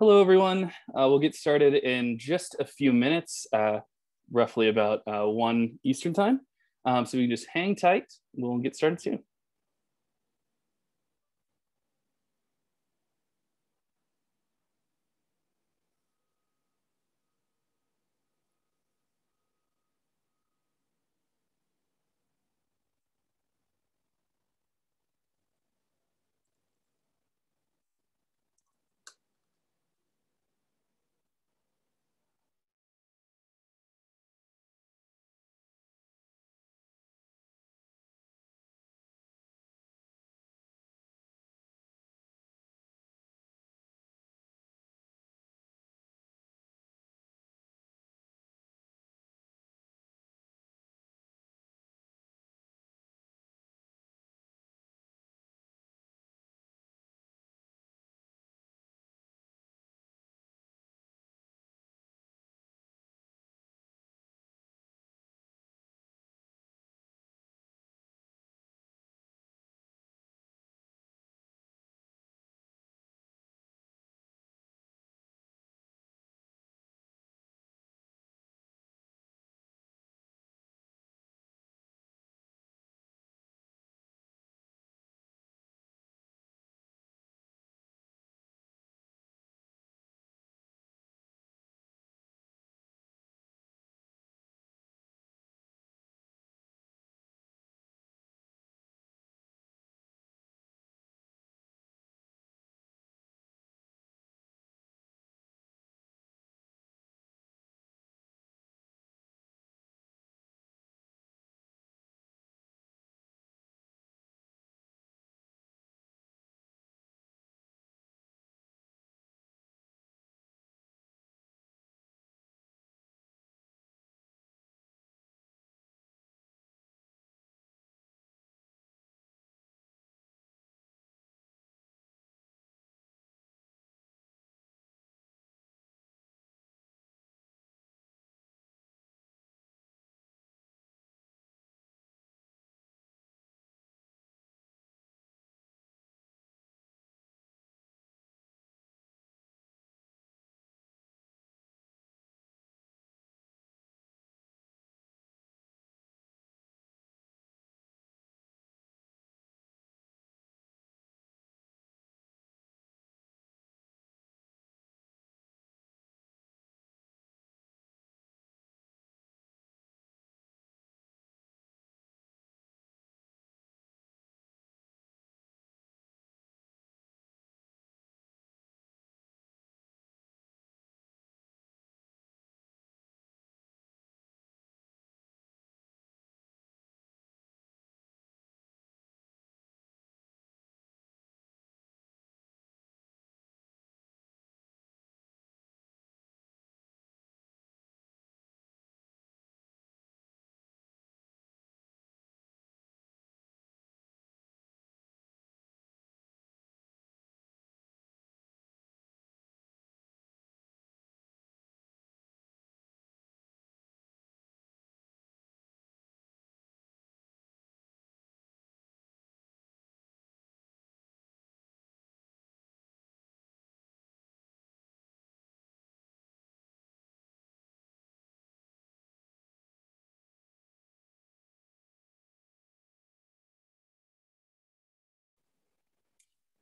Hello, everyone. Uh, we'll get started in just a few minutes, uh, roughly about uh, 1 Eastern time. Um, so you can just hang tight. We'll get started soon.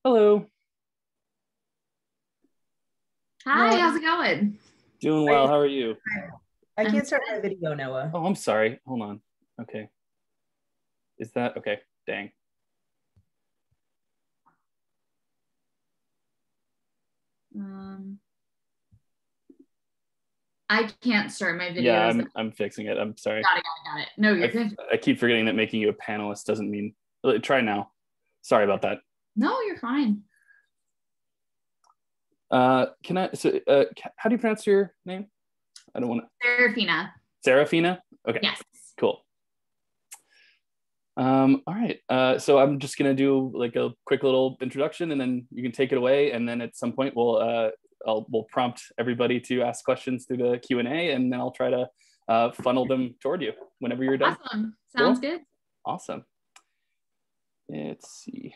Hello. Hi, how's it going? Doing well. How are you? I can't start my video, Noah. Oh, I'm sorry. Hold on. Okay. Is that okay? Dang. Um, I can't start my video. Yeah, I'm, I'm fixing it. I'm sorry. Got it, got it, got it. No, you're I, good. I keep forgetting that making you a panelist doesn't mean. Try now. Sorry about that. No, you're fine. Uh, can I? So, uh, how do you pronounce your name? I don't want to. Sarafina. Sarafina. Okay. Yes. Cool. Um, all right. Uh, so I'm just gonna do like a quick little introduction, and then you can take it away. And then at some point, we'll uh, I'll we'll prompt everybody to ask questions through the Q and A, and then I'll try to uh, funnel them toward you whenever you're done. Awesome. Sounds Cool. good. Awesome. Let's see.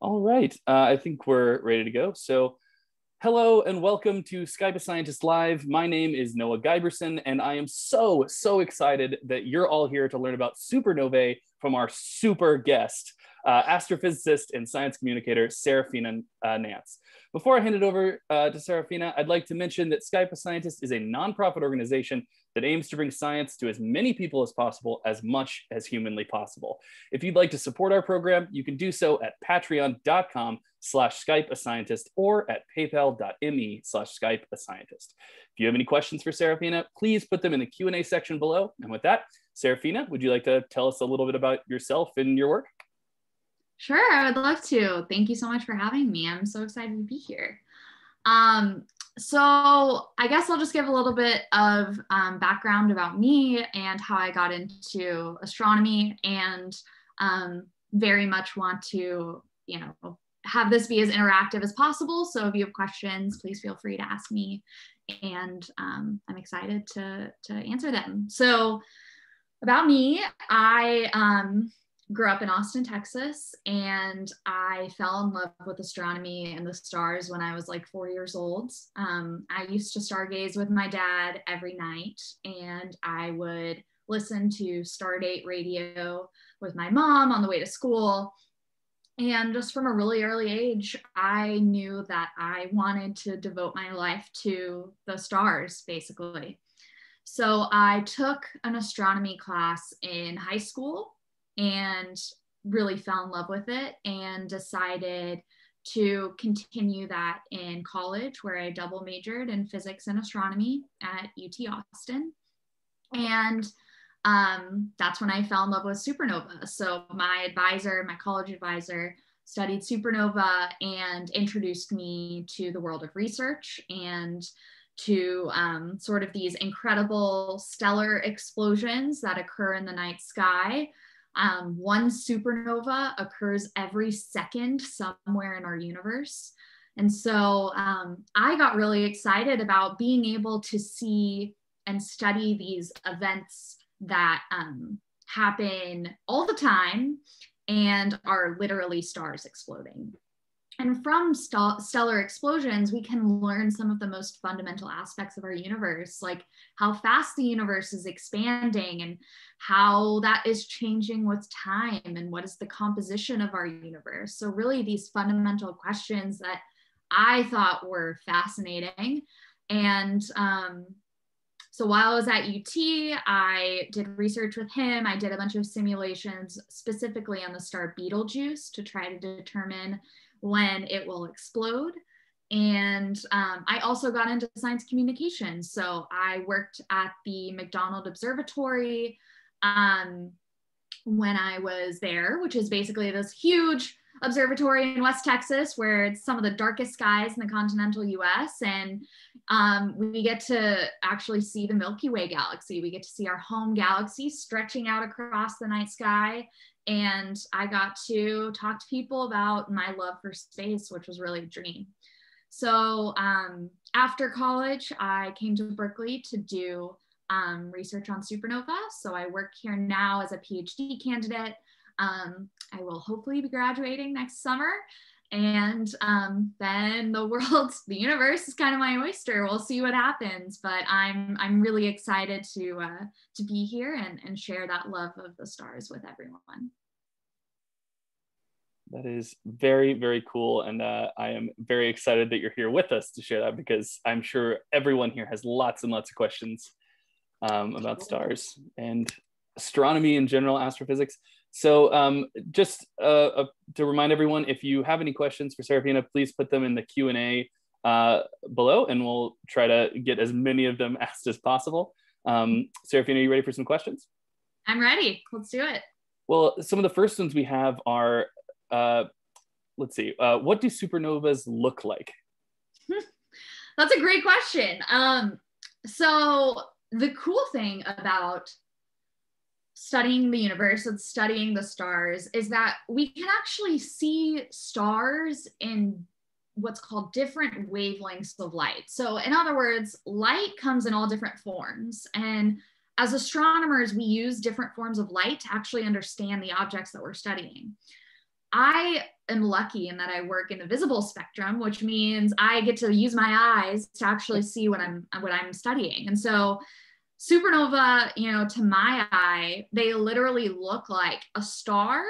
All right, uh, I think we're ready to go. So, hello and welcome to Skype a Scientist Live. My name is Noah Giberson, and I am so, so excited that you're all here to learn about supernovae from our super guest, uh, astrophysicist and science communicator, Sarafina uh, Nance. Before I hand it over uh, to Sarafina, I'd like to mention that Skype a Scientist is a nonprofit organization that aims to bring science to as many people as possible, as much as humanly possible. If you'd like to support our program, you can do so at patreon.com slash Skype a Scientist or at paypal.me slash Skype a Scientist. If you have any questions for Sarafina, please put them in the Q&A section below. And with that, Sarafina, would you like to tell us a little bit about yourself and your work? Sure, I would love to. Thank you so much for having me. I'm so excited to be here. Um, so I guess I'll just give a little bit of um, background about me and how I got into astronomy and um, very much want to, you know, have this be as interactive as possible. So if you have questions, please feel free to ask me and um, I'm excited to, to answer them. So about me, I um, grew up in Austin, Texas, and I fell in love with astronomy and the stars when I was like four years old. Um, I used to stargaze with my dad every night, and I would listen to Stardate radio with my mom on the way to school. And just from a really early age, I knew that I wanted to devote my life to the stars, basically. So I took an astronomy class in high school and really fell in love with it and decided to continue that in college where I double majored in physics and astronomy at UT Austin. And um, that's when I fell in love with supernova. So my advisor, my college advisor, studied supernova and introduced me to the world of research and to um, sort of these incredible stellar explosions that occur in the night sky um, one supernova occurs every second somewhere in our universe. And so um, I got really excited about being able to see and study these events that um, happen all the time and are literally stars exploding. And from st- stellar explosions, we can learn some of the most fundamental aspects of our universe, like how fast the universe is expanding and how that is changing with time and what is the composition of our universe. So, really, these fundamental questions that I thought were fascinating. And um, so while I was at UT, I did research with him. I did a bunch of simulations specifically on the star Betelgeuse to try to determine when it will explode. And um, I also got into science communication. So I worked at the McDonald Observatory um, when I was there, which is basically this huge observatory in West Texas where it's some of the darkest skies in the continental US. And um, we get to actually see the Milky Way galaxy. We get to see our home galaxy stretching out across the night sky and I got to talk to people about my love for space, which was really a dream. So um, after college, I came to Berkeley to do um, research on supernova. So I work here now as a PhD candidate. Um, I will hopefully be graduating next summer. And um, then the world, the universe is kind of my oyster. We'll see what happens, but I'm I'm really excited to uh, to be here and, and share that love of the stars with everyone. That is very, very cool. And uh, I am very excited that you're here with us to share that because I'm sure everyone here has lots and lots of questions um, about stars and astronomy in general, astrophysics. So um, just uh, uh, to remind everyone, if you have any questions for Sarafina, please put them in the Q&A uh, below and we'll try to get as many of them asked as possible. Um, Sarafina, are you ready for some questions? I'm ready. Let's do it. Well, some of the first ones we have are, uh, let's see, uh, what do supernovas look like? That's a great question. Um, so the cool thing about studying the universe and studying the stars is that we can actually see stars in what's called different wavelengths of light. So, in other words, light comes in all different forms. And as astronomers, we use different forms of light to actually understand the objects that we're studying. I am lucky in that I work in the visible spectrum, which means I get to use my eyes to actually see what I'm what I'm studying. And so supernova, you know, to my eye, they literally look like a star,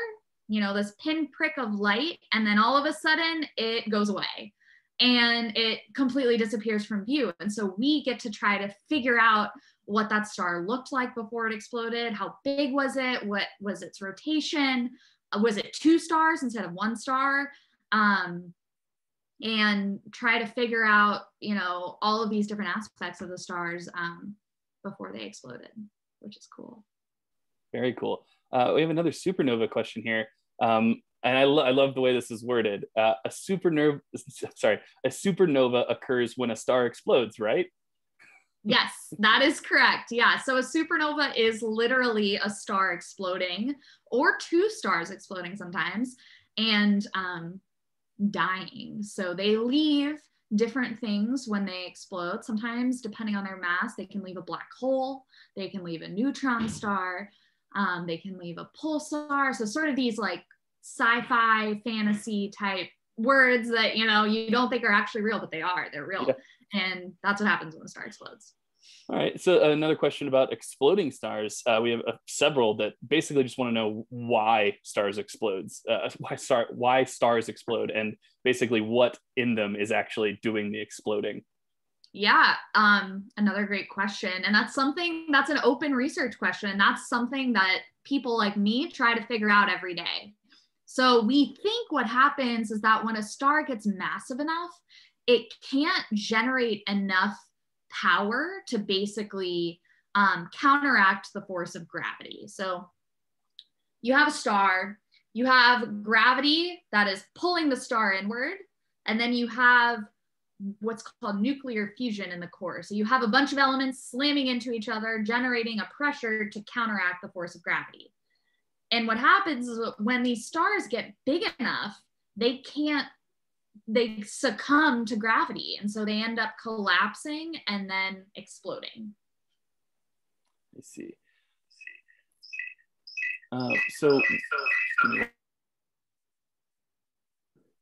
you know, this pinprick of light, and then all of a sudden it goes away and it completely disappears from view. And so we get to try to figure out what that star looked like before it exploded, how big was it, what was its rotation, uh, was it two stars instead of one star? Um, and try to figure out, you know, all of these different aspects of the stars um, before they exploded, which is cool. Very cool. Uh, we have another supernova question here. Um, and I, lo- I love the way this is worded. Uh, a supernova, sorry, a supernova occurs when a star explodes, right? Yes, that is correct. Yeah. So a supernova is literally a star exploding or two stars exploding sometimes and um, dying. So they leave different things when they explode. Sometimes, depending on their mass, they can leave a black hole, they can leave a neutron star, um, they can leave a pulsar. So, sort of these like sci fi fantasy type words that you know you don't think are actually real but they are they're real yeah and that's what happens when a star explodes. All right. So another question about exploding stars. Uh, we have uh, several that basically just want to know why stars explodes, uh, why star why stars explode, and basically what in them is actually doing the exploding. Yeah, um, another great question, and that's something that's an open research question, that's something that people like me try to figure out every day. So we think what happens is that when a star gets massive enough, it can't generate enough power to basically um, counteract the force of gravity. So you have a star, you have gravity that is pulling the star inward, and then you have what's called nuclear fusion in the core. So you have a bunch of elements slamming into each other, generating a pressure to counteract the force of gravity. And what happens is when these stars get big enough, they can't they succumb to gravity and so they end up collapsing and then exploding. I see. Uh, so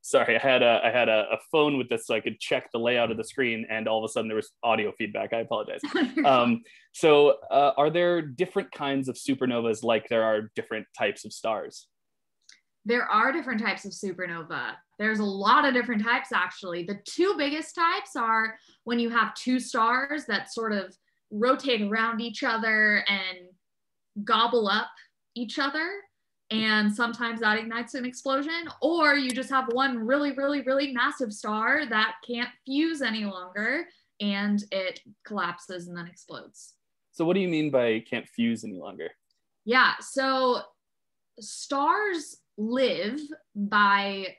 sorry i had a i had a, a, phone with this so i could check the layout of the screen and all of a sudden there was audio feedback. I apologize. Um, so uh, are there different kinds of supernovas like there are different types of stars? There are different types of supernova. There's a lot of different types, actually. The two biggest types are when you have two stars that sort of rotate around each other and gobble up each other. And sometimes that ignites an explosion, or you just have one really, really, really massive star that can't fuse any longer and it collapses and then explodes. So, what do you mean by can't fuse any longer? Yeah. So, stars live by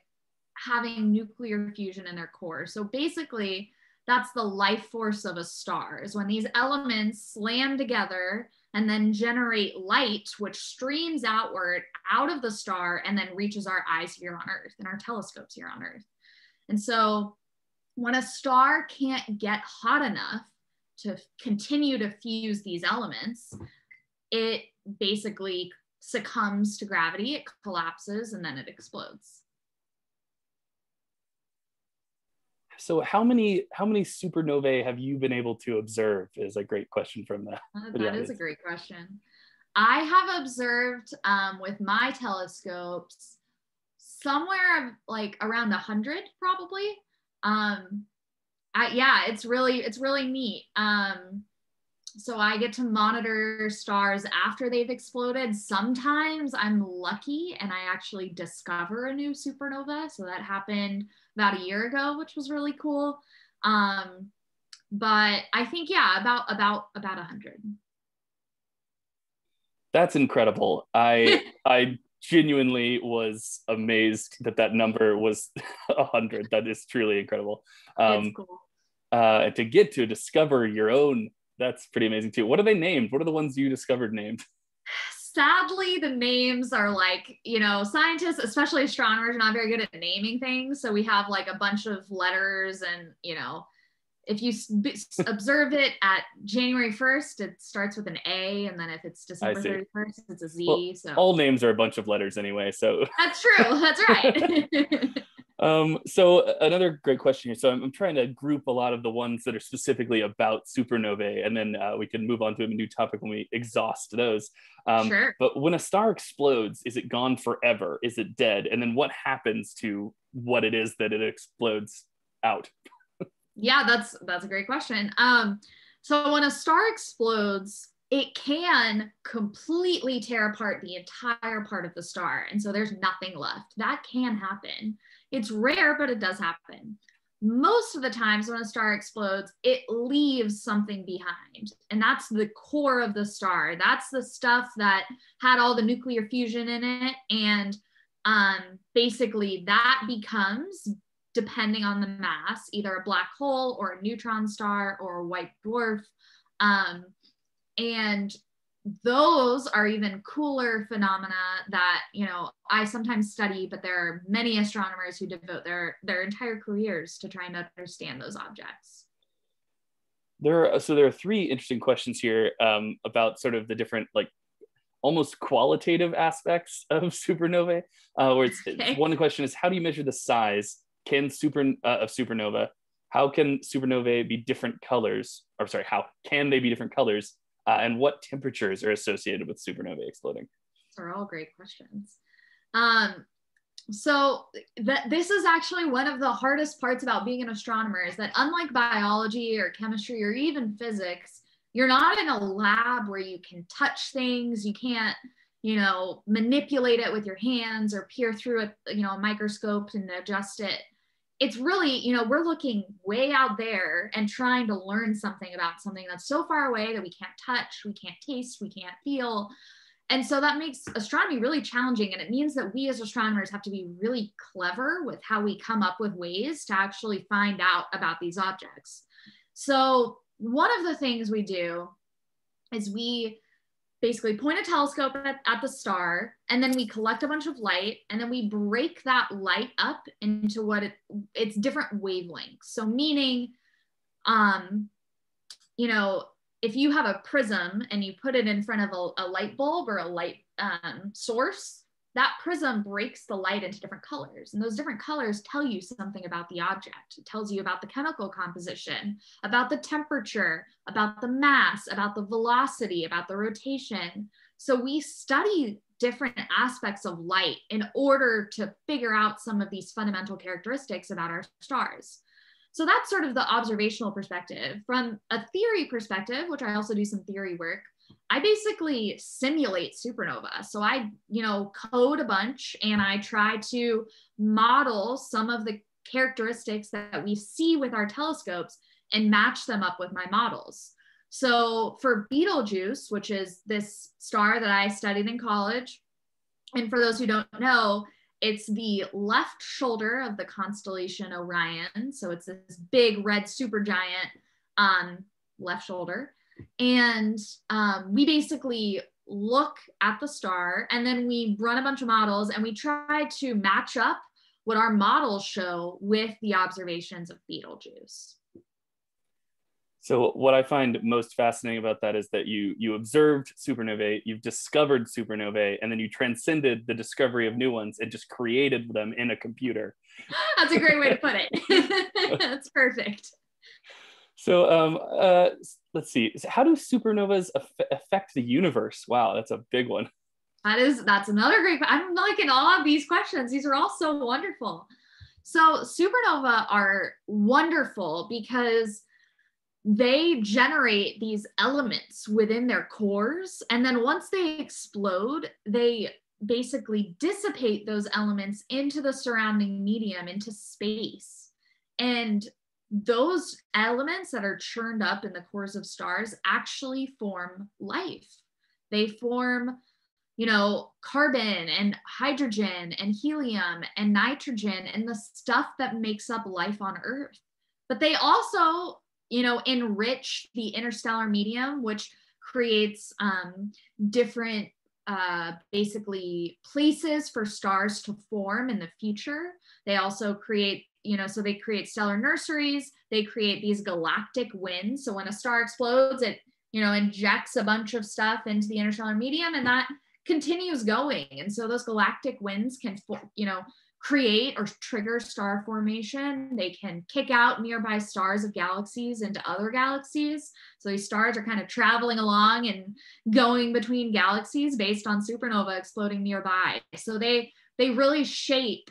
having nuclear fusion in their core. So basically, that's the life force of a star is when these elements slam together and then generate light, which streams outward out of the star and then reaches our eyes here on Earth and our telescopes here on Earth. And so when a star can't get hot enough to continue to fuse these elements, it basically succumbs to gravity, it collapses, and then it explodes. So how many how many supernovae have you been able to observe? Is a great question from the. Uh, that is a great question. I have observed um, with my telescopes somewhere like around a hundred probably. Um, I, yeah, it's really it's really neat. Um, so I get to monitor stars after they've exploded. Sometimes I'm lucky and I actually discover a new supernova. So that happened about a year ago, which was really cool. Um, but I think yeah, about about about a hundred. That's incredible. I I genuinely was amazed that that number was a hundred. That is truly incredible. Um, cool. uh, to get to discover your own that's pretty amazing too. What are they named? What are the ones you discovered named? Sadly, the names are like, you know, scientists, especially astronomers, are not very good at naming things. So we have like a bunch of letters and, you know, if you observe it at January 1st, it starts with an A, and then if it's December 31st, it's a Z. Well, so all names are a bunch of letters anyway. So that's true. That's right. um, so another great question here. So I'm, I'm, trying to group a lot of the ones that are specifically about supernovae, and then uh, we can move on to a new topic when we exhaust those. Um, sure. But when a star explodes, is it gone forever? Is it dead? And then what happens to what it is that it explodes out? yeah, that's that's a great question. Um, so when a star explodes, it can completely tear apart the entire part of the star, and so there's nothing left. That can happen. It's rare, but it does happen. Most of the times when a star explodes, it leaves something behind. And that's the core of the star. That's the stuff that had all the nuclear fusion in it. And um, basically, that becomes depending on the mass, either a black hole or a neutron star or a white dwarf. Um, and those are even cooler phenomena that you know i sometimes study but there are many astronomers who devote their their entire careers to trying to understand those objects. There are so there are three interesting questions here um, about sort of the different like almost qualitative aspects of supernovae uh, where it's, okay. one question is how do you measure the size? Can super uh, of supernova how can supernovae be different colors? Or sorry how can they be different colors uh, and what temperatures are associated with supernovae exploding? These are all great questions. Um, so that this is actually one of the hardest parts about being an astronomer is that unlike biology or chemistry or even physics you're not in a lab where you can touch things. You can't you know manipulate it with your hands or peer through a you know a microscope and adjust it it's really, you know, we're looking way out there and trying to learn something about something that's so far away that we can't touch, we can't taste, we can't feel. And so that makes astronomy really challenging. And it means that we as astronomers have to be really clever with how we come up with ways to actually find out about these objects. So, one of the things we do is we basically point a telescope at, at, the star and then we collect a bunch of light and then we break that light up into what it, it's different wavelengths. So meaning um you know if you have a prism and you put it in front of a, a light bulb or a light um, source that prism breaks the light into different colors. And those different colors tell you something about the object. It tells you about the chemical composition, about the temperature, about the mass, about the velocity, about the rotation. So we study different aspects of light in order to figure out some of these fundamental characteristics about our stars. So that's sort of the observational perspective. From a theory perspective, which I also do some theory work, I basically simulate supernova. So I, you know, code a bunch and I try to model some of the characteristics that we see with our telescopes and match them up with my models. So for Betelgeuse, which is this star that I studied in college, and for those who don't know, it's the left shoulder of the constellation Orion. So it's this big red supergiant um, left shoulder. And um, we basically look at the star and then we run a bunch of models and we try to match up what our models show with the observations of Betelgeuse. So what I find most fascinating about that is that you you observed supernovae, you've discovered supernovae, and then you transcended the discovery of new ones and just created them in a computer. That's a great way to put it. That's perfect. So um, uh, let's see. How do supernovas affect the universe? Wow, that's a big one. That is that's another great. I'm liking all of these questions. These are all so wonderful. So supernova are wonderful because they generate these elements within their cores, and then once they explode, they basically dissipate those elements into the surrounding medium, into space. And those elements that are churned up in the cores of stars actually form life. They form, you know, carbon and hydrogen and helium and nitrogen and the stuff that makes up life on Earth. But they also, you know, enrich the interstellar medium, which creates um, different uh, basically places for stars to form in the future. They also create you know, so they create stellar nurseries, they create these galactic winds. So when a star explodes, it, you know, injects a bunch of stuff into the interstellar medium and that continues going. And so those galactic winds can, you know, create or trigger star formation. They can kick out nearby stars of galaxies into other galaxies. So these stars are kind of traveling along and going between galaxies based on supernova exploding nearby. So they they really shape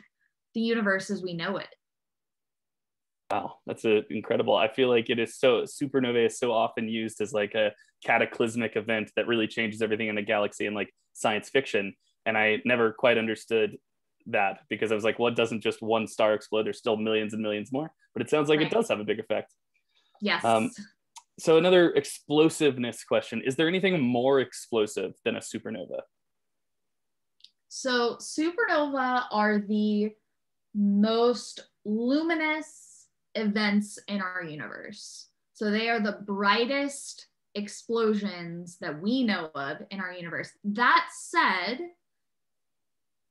the universe as we know it. Wow, that's a, incredible. I feel like it is so supernova is so often used as like a cataclysmic event that really changes everything in the galaxy and like science fiction. And I never quite understood that because I was like, well, it doesn't just one star explode. There's still millions and millions more, but it sounds like right. it does have a big effect. Yes. Um, so another explosiveness question: Is there anything more explosive than a supernova? So supernova are the most luminous events in our universe. So they are the brightest explosions that we know of in our universe. That said,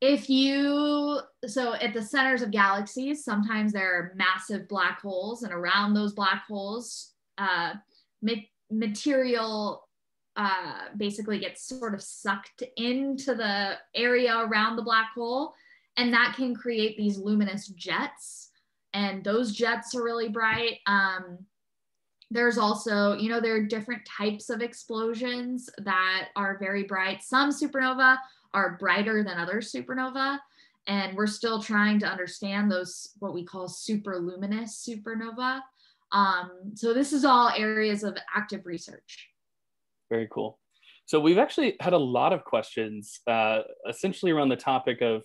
if you so at the centers of galaxies sometimes there are massive black holes and around those black holes uh, ma- material uh, basically gets sort of sucked into the area around the black hole and that can create these luminous jets and those jets are really bright um, there's also you know there are different types of explosions that are very bright some supernova are brighter than other supernova. And we're still trying to understand those, what we call super luminous supernova. Um, so this is all areas of active research. Very cool. So we've actually had a lot of questions uh, essentially around the topic of,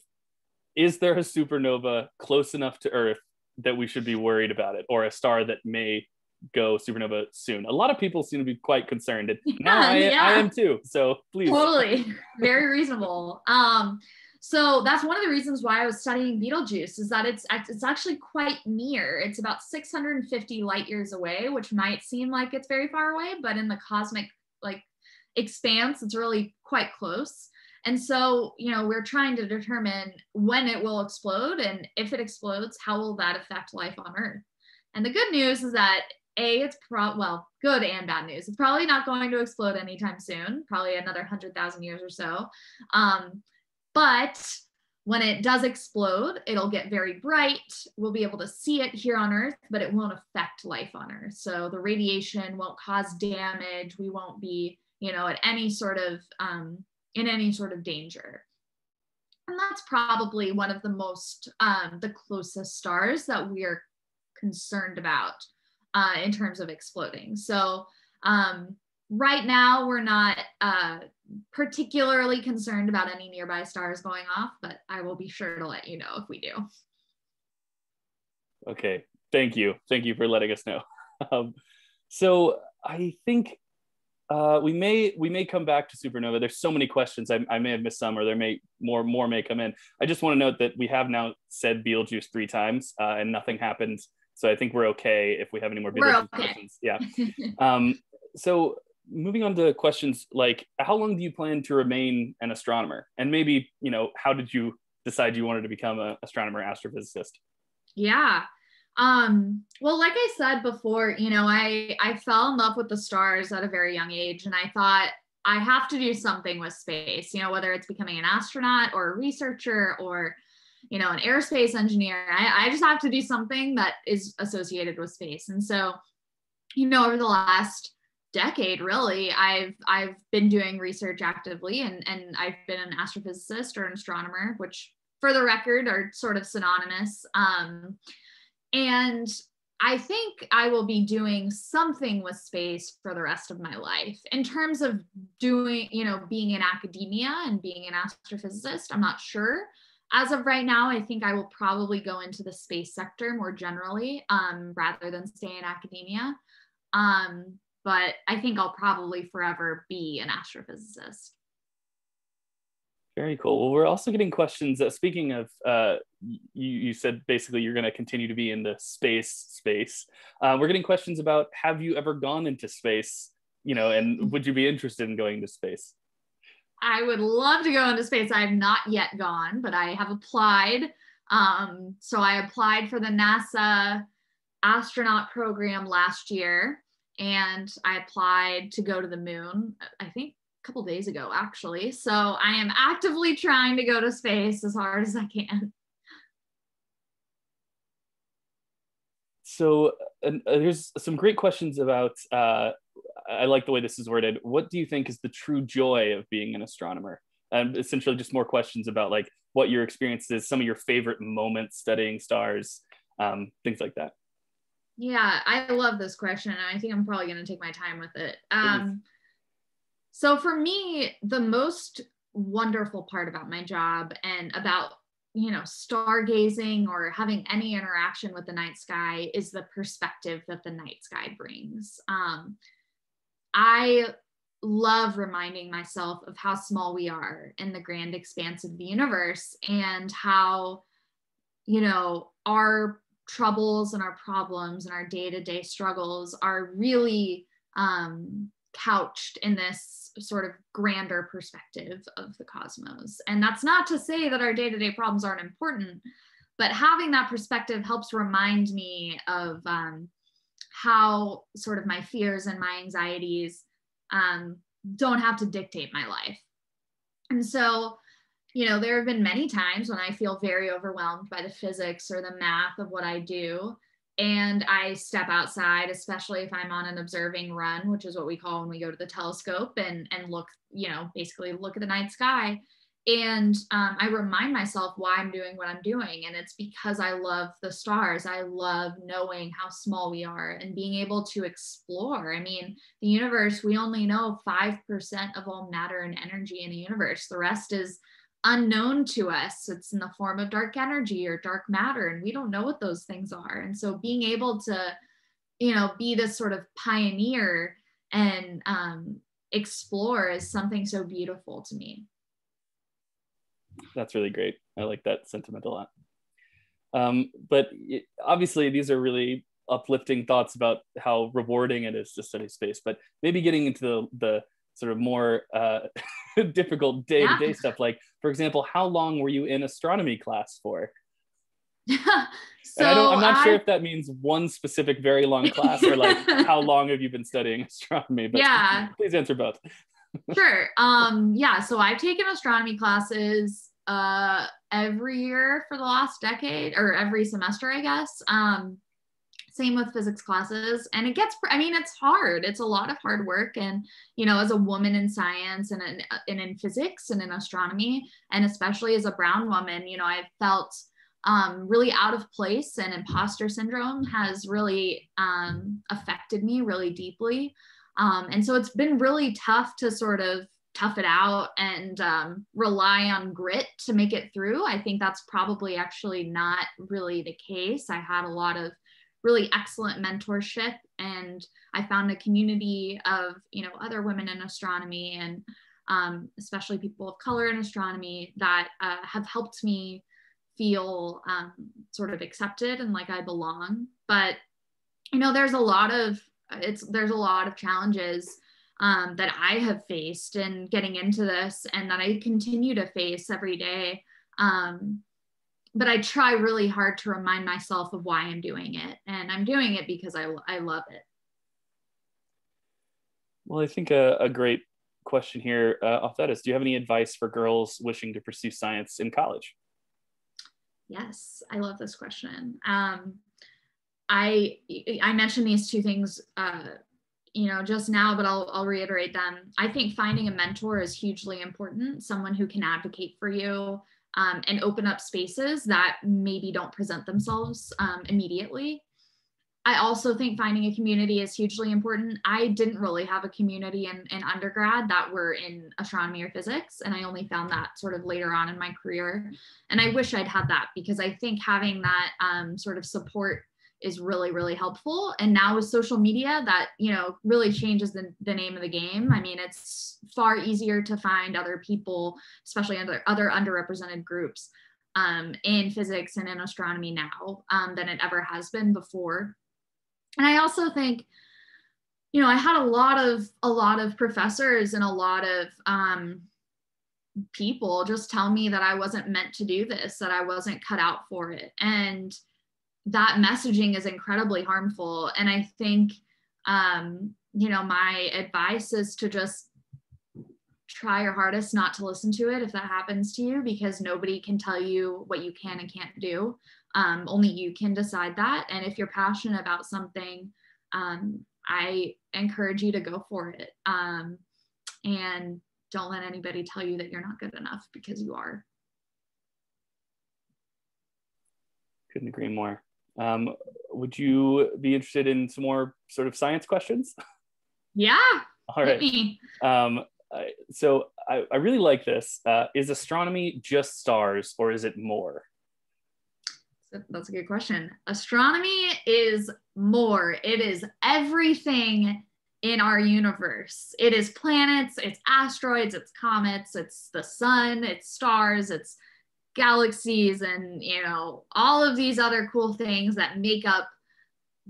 is there a supernova close enough to Earth that we should be worried about it or a star that may go supernova soon. A lot of people seem to be quite concerned. And now I, yeah. I am too. So please. Totally. Very reasonable. Um, so that's one of the reasons why I was studying Betelgeuse is that it's it's actually quite near. It's about 650 light years away, which might seem like it's very far away, but in the cosmic like expanse, it's really quite close. And so, you know, we're trying to determine when it will explode and if it explodes, how will that affect life on Earth? And the good news is that a, it's pro well, good and bad news. It's probably not going to explode anytime soon, probably another hundred thousand years or so. Um, but when it does explode, it'll get very bright. We'll be able to see it here on Earth, but it won't affect life on Earth. So the radiation won't cause damage. We won't be, you know, at any sort of um, in any sort of danger. And that's probably one of the most um, the closest stars that we are concerned about uh, in terms of exploding. So um, right now we're not uh, particularly concerned about any nearby stars going off, but I will be sure to let you know if we do. Okay, thank you. Thank you for letting us know. Um, so I think uh, we may we may come back to supernova. There's so many questions. I, I, may have missed some, or there may more more may come in. I just want to note that we have now said Betelgeuse three times, uh, and nothing happened so I think we're okay if we have any more okay. questions. Yeah. um, so moving on to questions like how long do you plan to remain an astronomer? And maybe, you know, how did you decide you wanted to become an astronomer astrophysicist? Yeah. Um, well, like I said before, you know, I I fell in love with the stars at a very young age and I thought I have to do something with space, you know, whether it's becoming an astronaut or a researcher or you know, an aerospace engineer. I, I just have to do something that is associated with space. And so, you know, over the last decade really i've i've been doing research actively and and i've been an astrophysicist or an astronomer which for the record are sort of synonymous um, and i think i will be doing something with space for the rest of my life in terms of doing you know being in academia and being an astrophysicist i'm not sure as of right now, I think I will probably go into the space sector more generally um, rather than stay in academia. Um, but I think I'll probably forever be an astrophysicist. Very cool. Well, we're also getting questions. Uh, speaking of, uh, you, you said basically you're going to continue to be in the space space. Uh, we're getting questions about have you ever gone into space? You know, and would you be interested in going to space? I would love to go into space. I have not yet gone, but I have applied Um, so I applied for the NASA astronaut program last year and I applied to go to the moon, I think couple days ago, actually. So I am actively trying to go to space as hard as I can. So uh, there's some great questions about, uh, I like the way this is worded. What do you think is the true joy of being an astronomer? And essentially just more questions about like what your experience is, some of your favorite moments studying stars, um, things like that. Yeah, I love this question. I think I'm probably going to take my time with it. Um, so, for me, the most wonderful part about my job and about you know stargazing or having any interaction with the night sky is the perspective that the night sky brings. Um, i love reminding myself of how small we are in the grand expanse of the universe and how you know our troubles and our problems and our day-to-day struggles are really um, couched in this sort of grander perspective of the cosmos and that's not to say that our day-to-day problems aren't important but having that perspective helps remind me of um, how sort of my fears and my anxieties um, don't have to dictate my life and so you know, there have been many times when I feel very overwhelmed by the physics or the math of what I do. And I step outside, especially if I'm on an observing run, which is what we call when we go to the telescope and, and look, you know, basically look at the night sky. And um, I remind myself why I'm doing what I'm doing. And it's because I love the stars. I love knowing how small we are and being able to explore. I mean, the universe, we only know 5% of all matter and energy in the universe. The rest is unknown to us. It's in the form of dark energy or dark matter, and we don't know what those things are. And so being able to, you know, be this sort of pioneer and um, explore is something so beautiful to me. That's really great. I like that sentiment a lot. Um, but it, obviously, these are really uplifting thoughts about how rewarding it is to study space. But maybe getting into the, the sort of more uh, difficult day to day stuff. Like, for example, how long were you in astronomy class for? so I am not I... sure if that means one specific very long class or like how long have you been studying astronomy? But yeah, please answer both. sure. Um, yeah. So I've taken astronomy classes uh, every year for the last decade or every semester, I guess. Um, same with physics classes and it gets i mean it's hard it's a lot of hard work and you know as a woman in science and in, and in physics and in astronomy and especially as a brown woman you know i've felt um, really out of place and imposter syndrome has really um, affected me really deeply um, and so it's been really tough to sort of tough it out and um, rely on grit to make it through. I think that's probably actually not really the case. I had a lot of really excellent mentorship and i found a community of you know other women in astronomy and um, especially people of color in astronomy that uh, have helped me feel um, sort of accepted and like i belong. But you know there's a lot of it's there's a lot of challenges um, that i have faced in getting into this and that i continue to face every day. Um, but I try really hard to remind myself of why I'm doing it. And I'm doing it because I, I love it. Well, I think a, a great question here uh, off that is do you have any advice for girls wishing to pursue science in college? Yes, I love this question. Um, I I mentioned these two things, uh, you know, just now, but I'll I'll reiterate them. I think finding a mentor is hugely important. Someone who can advocate for you, um, and open up spaces that maybe don't present themselves um, immediately. I also think finding a community is hugely important. I didn't really have a community in, in undergrad that were in astronomy or physics, and I only found that sort of later on in my career. And I wish I'd had that because I think having that um, sort of support is really really helpful. And now with social media that you know really changes the, the name of the game. I mean it's far easier to find other people especially other other underrepresented groups um, in physics and in astronomy now um, than it ever has been before. And i also think you know i had a lot of a lot of professors and a lot of um, people just tell me that I wasn't meant to do this, that I wasn't cut out for it. And that messaging is incredibly harmful. And I think, um, you know, my advice is to just try your hardest not to listen to it if that happens to you, because nobody can tell you what you can and can't do. Um, only you can decide that. And if you're passionate about something, um, I encourage you to go for it. Um, and don't let anybody tell you that you're not good enough because you are. Couldn't agree more. Um, would you be interested in some more sort of science questions? Yeah. All right. Um, I, so I, I, really like this. Uh, is astronomy just stars or is it more? That's a good question. Astronomy is more. It is everything in our universe. It is planets, it's asteroids, it's comets, it's the sun, it's stars, it's galaxies, and you know, all of these other cool things that make up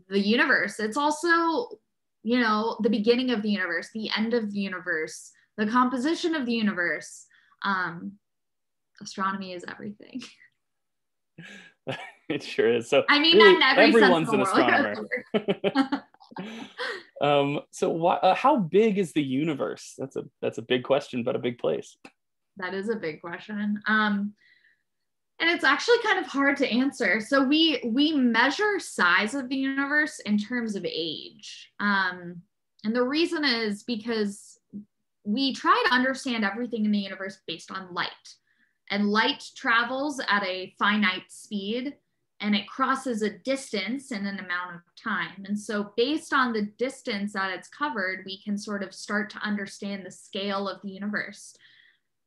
the universe. It's also, you know, the beginning of the universe, the end of the universe, the composition of the universe. Um, astronomy is everything. it sure is. So I mean, really, everyone's an astronomer. um, so why, uh, how big is the universe? That's a that's a big question, but a big place. That is a big question. Um, and it's actually kind of hard to answer. So we we measure size of the universe in terms of age. Um, and the reason is because we try to understand everything in the universe based on light. And light travels at a finite speed and it crosses a distance in an amount of time. And so, based on the distance that it's covered, we can sort of start to understand the scale of the universe.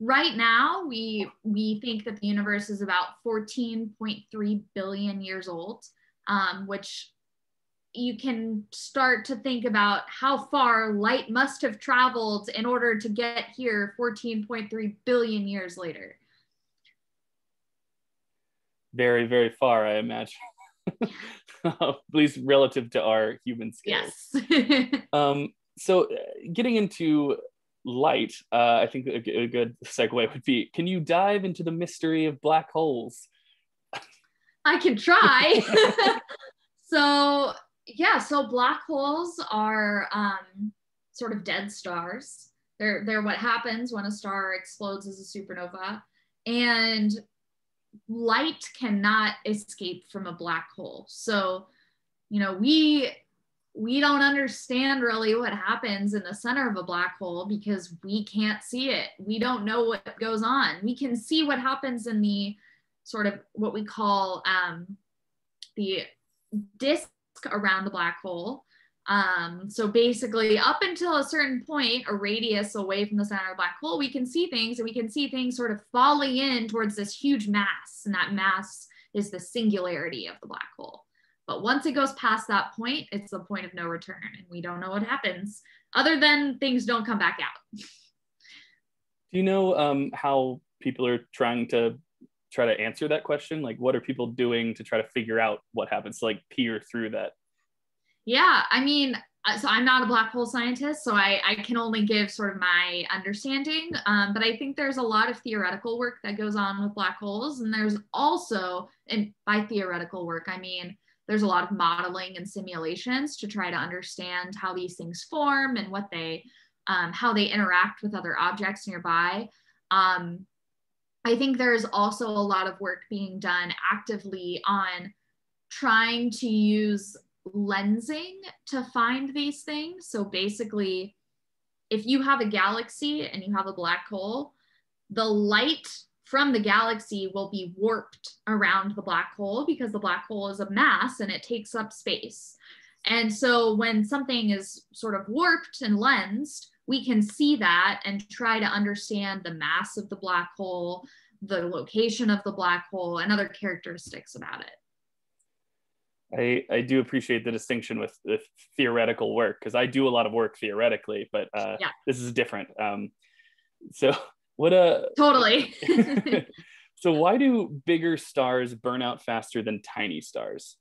Right now, we, we think that the universe is about 14.3 billion years old, um, which you can start to think about how far light must have traveled in order to get here 14.3 billion years later very, very far, I imagine. At least relative to our human scales. Yes. um, so, uh, getting into light, uh, I think a, a good segue would be can you dive into the mystery of black holes? I can try. so, yeah, so black holes are um, sort of dead stars. They're, they're what happens when a star explodes as a supernova. And light cannot escape from a black hole. So, you know, we we don't understand really what happens in the center of a black hole because we can't see it. We don't know what goes on. We can see what happens in the sort of what we call um, the disk around the black hole, um, so basically, up until a certain point, a radius away from the center of the black hole, we can see things and we can see things sort of falling in towards this huge mass. And that mass is the singularity of the black hole. But once it goes past that point, it's the point of no return. And we don't know what happens other than things don't come back out. Do you know um, how people are trying to try to answer that question? Like, what are people doing to try to figure out what happens, To, like peer through that? Yeah, I mean, uh, so I'm not a black hole scientist, so I, I can only give sort of my understanding. Um, but I think there's a lot of theoretical work that goes on with black holes. And there's also, and by theoretical work, I mean, there's a lot of modeling and simulations to try to understand how these things form and what they, um, how they interact with other objects nearby. Um, I think there's also a lot of work being done actively on trying to use lensing to find these things. So basically, if you have a galaxy and you have a black hole, the light from the galaxy will be warped around the black hole because the black hole is a mass and it takes up space. And so when something is sort of warped and lensed, we can see that and try to understand the mass of the black hole, the location of the black hole, and other characteristics about it. I, I do appreciate the distinction with, with theoretical work because I do a lot of work theoretically, but uh, yeah. this is different. Um, so what a totally. so why do bigger stars burn out faster than tiny stars?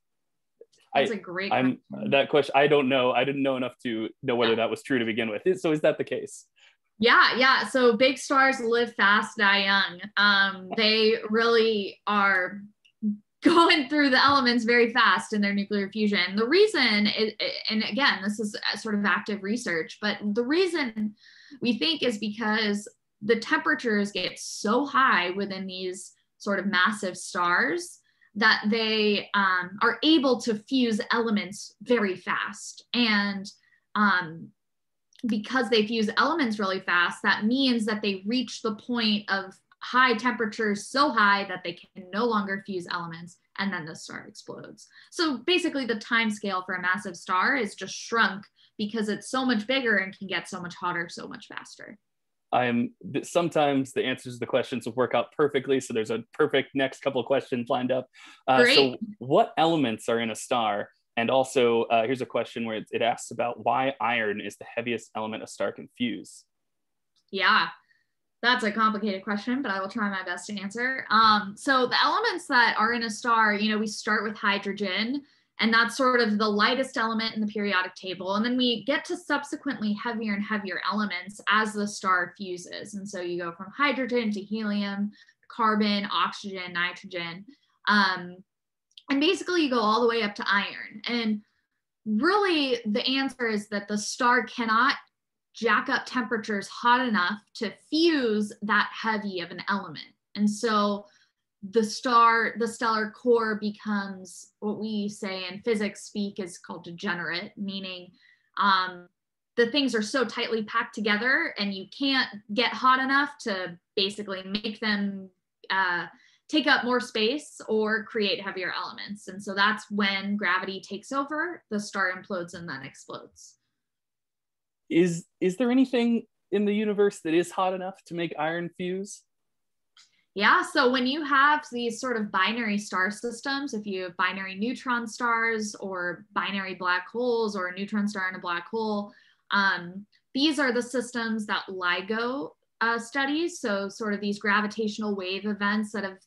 That's I, a great. I'm question. that question. I don't know. I didn't know enough to know whether that was true to begin with. So is that the case? Yeah, yeah. So big stars live fast, die young. Um, they really are going through the elements very fast in their nuclear fusion. The reason, is, and again, this is sort of active research, but the reason we think is because the temperatures get so high within these sort of massive stars that they um, are able to fuse elements very fast. And um, because they fuse elements really fast, that means that they reach the point of high temperatures so high that they can no longer fuse elements and then the star explodes. So basically the time scale for a massive star is just shrunk because it's so much bigger and can get so much hotter so much faster. I'm sometimes the answers to the questions will work out perfectly. So there's a perfect next couple of questions lined up. Uh, Great. So what elements are in a star? And also, uh, here's a question where it, it asks about why iron is the heaviest element a star can fuse. Yeah, that's a complicated question, but I will try my best to answer. Um, so the elements that are in a star, you know, we start with hydrogen, and that's sort of the lightest element in the periodic table. And then we get to subsequently heavier and heavier elements as the star fuses. And so you go from hydrogen to helium, carbon, oxygen, nitrogen. Um, and basically you go all the way up to iron. And really the answer is that the star cannot jack up temperatures hot enough to fuse that heavy of an element. And so the star, the stellar core becomes what we say in physics speak is called degenerate, meaning um, the things are so tightly packed together and you can't get hot enough to basically make them uh, take up more space or create heavier elements. And so that's when gravity takes over, the star implodes and then explodes is is there anything in the universe that is hot enough to make iron fuse? Yeah, so when you have these sort of binary star systems, if you have binary neutron stars or binary black holes or a neutron star and a black hole, um, these are the systems that LIGO uh, studies. So, sort of these gravitational wave events that have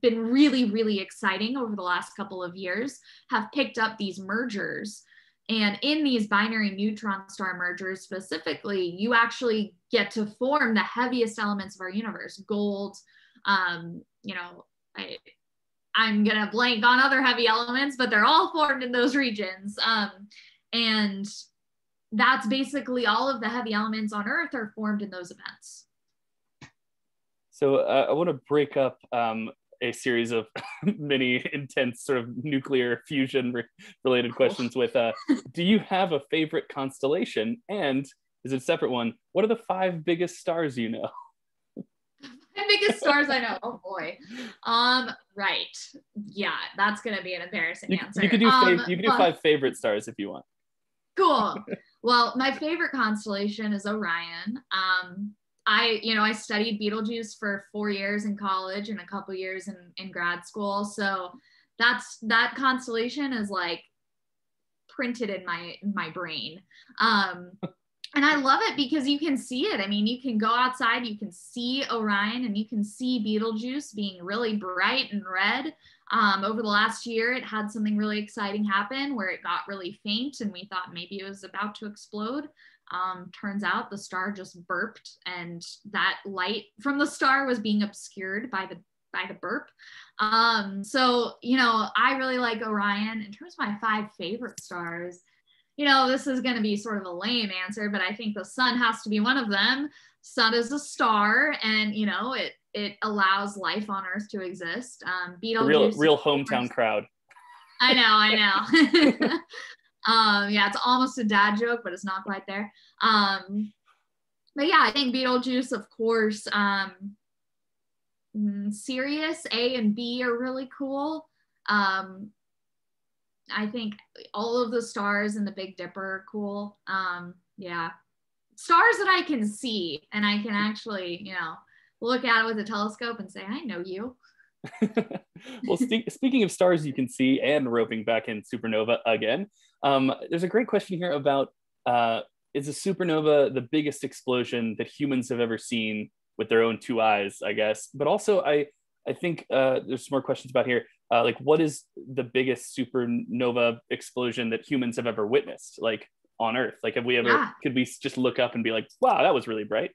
been really, really exciting over the last couple of years have picked up these mergers and in these binary neutron star mergers specifically, you actually get to form the heaviest elements of our universe gold. Um, you know, I, I'm going to blank on other heavy elements, but they're all formed in those regions. Um, and that's basically all of the heavy elements on Earth are formed in those events. So uh, I want to break up um, a series of many intense sort of nuclear fusion re- related questions with uh, do you have a favorite constellation and is it a separate one what are the five biggest stars you know biggest stars i know. Oh boy. Um right. Yeah that's gonna be an embarrassing you, answer. you could do um, you could do five favorite stars if you want. Cool. Well my favorite constellation is orion. Um I, you know, I studied Betelgeuse for four years in college and a couple years in, in grad school. So that's that constellation is like printed in my in my brain. Um, and I love it because you can see it. I mean, you can go outside, you can see Orion, and you can see Betelgeuse being really bright and red. Um, over the last year, it had something really exciting happen where it got really faint, and we thought maybe it was about to explode. Um, turns out the star just burped, and that light from the star was being obscured by the by the burp. Um, so you know, I really like Orion. In terms of my five favorite stars, you know, this is going to be sort of a lame answer, but I think the sun has to be one of them. Sun is a star, and you know, it it allows life on Earth to exist. Um, Betelgeuse, real real hometown crowd. I know, I know. Um, yeah, it's almost a dad joke, but it's not quite there. Um, but yeah, I think Betelgeuse, of course. Um, mm, Sirius A and B are really cool. Um, I think all of the stars in the Big Dipper are cool. Um, yeah, stars that I can see and I can actually, you know, look at it with a telescope and say, I know you. well, speaking of stars you can see and roping back in supernova again, um, there's a great question here about uh, is a supernova the biggest explosion that humans have ever seen with their own two eyes, I guess. But also, I I think uh, there's more questions about here. Uh, like, what is the biggest supernova explosion that humans have ever witnessed, like on Earth? Like, have we ever? Yeah. Could we just look up and be like, "Wow, that was really bright"?